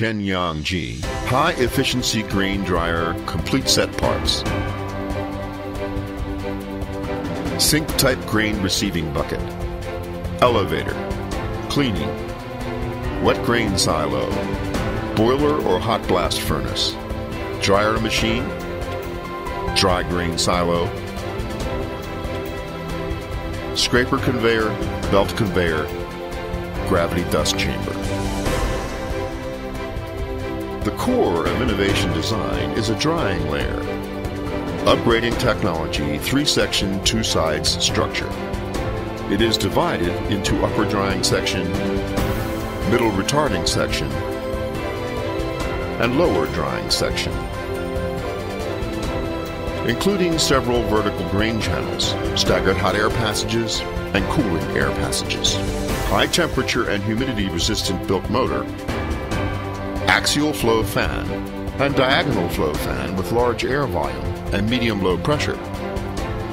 Chen Liang Ji high efficiency grain dryer complete set parts. Sink type grain receiving bucket. Elevator. Cleaning. Wet grain silo. Boiler or hot blast furnace. Dryer machine. Dry grain silo. Scraper conveyor, belt conveyor, gravity dust chamber. The core of innovation design is a drying layer. Upgrading technology, three section, two sides structure. It is divided into upper drying section, middle retarding section, and lower drying section, including several vertical grain channels, staggered hot air passages, and cooling air passages, high temperature and humidity resistant built motor, axial flow fan, and diagonal flow fan with large air volume and medium low pressure.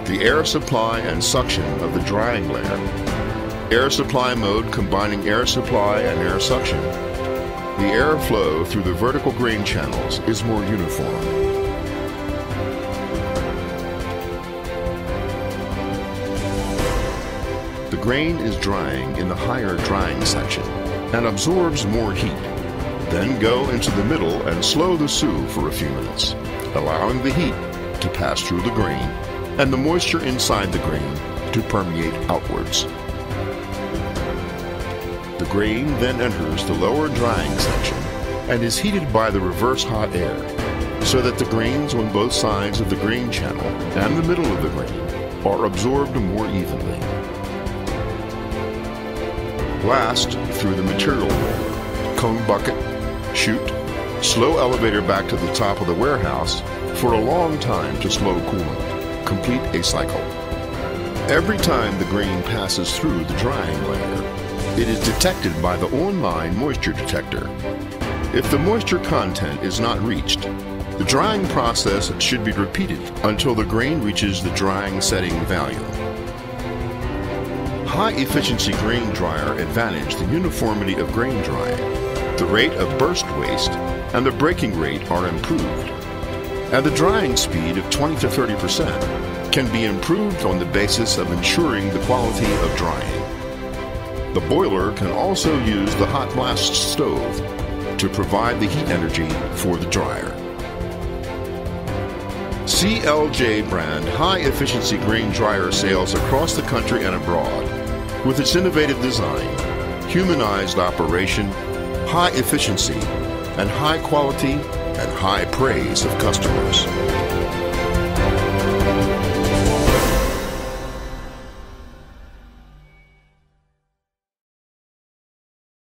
The air supply and suction of the drying layer. Air supply mode combining air supply and air suction. The air flow through the vertical grain channels is more uniform. The grain is drying in the higher drying section and absorbs more heat. Then go into the middle and slow the sew for a few minutes, allowing the heat to pass through the grain and the moisture inside the grain to permeate outwards. The grain then enters the lower drying section and is heated by the reverse hot air so that the grains on both sides of the grain channel and the middle of the grain are absorbed more evenly. Last, through the material cone bucket, chute, slow elevator back to the top of the warehouse for a long time to slow cooling. Complete a cycle. Every time the grain passes through the drying layer, it is detected by the online moisture detector. If the moisture content is not reached, the drying process should be repeated until the grain reaches the drying setting value. High efficiency grain dryer advantage the uniformity of grain drying. The rate of burst waist and the breaking rate are improved. And the drying speed of 20 to 30 percent can be improved on the basis of ensuring the quality of drying. The boiler can also use the hot blast stove to provide the heat energy for the dryer. CLJ brand high efficiency grain dryer sales across the country and abroad. With its innovative design, humanized operation, high efficiency, and high quality and high praise of customers.